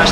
You've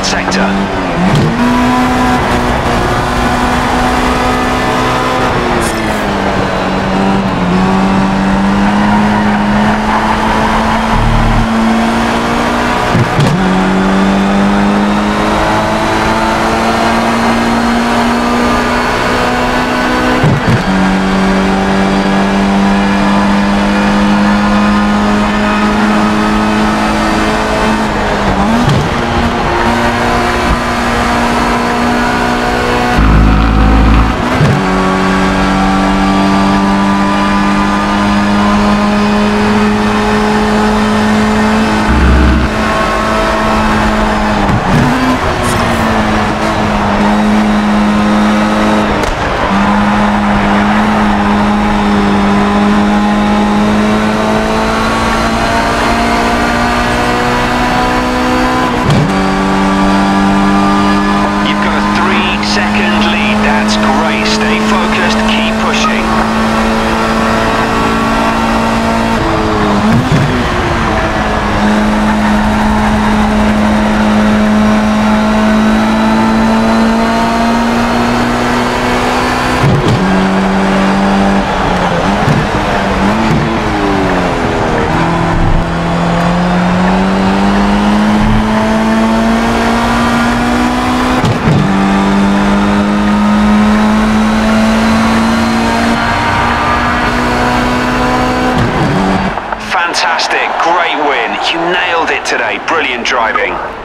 brilliant driving.